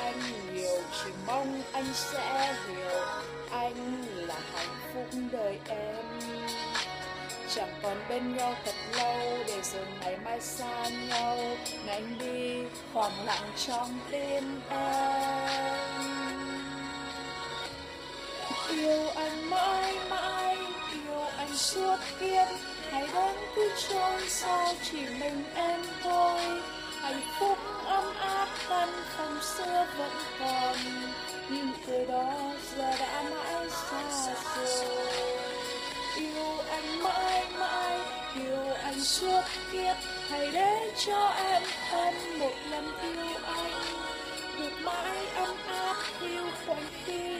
anh nhiều, chỉ mong anh sẽ hiểu anh là hạnh phúc đời em. Chẳng còn bên nhau thật lâu, để rồi ngày mai xa nhau anh đi khoảng lặng trong tim em. Yêu anh mãi mãi, yêu anh suốt kiếp, hãy đến cứ trôi xa chỉ mình em thôi hạnh phúc ấm áp thân phòng xưa vẫn còn. Nhưng tuổi đó giờ đã mãi xa rồi. Yêu anh mãi mãi, yêu anh suốt kiếp. Hãy để cho em thêm một lần yêu anh. Được mãi ấm áp, yêu quanh tim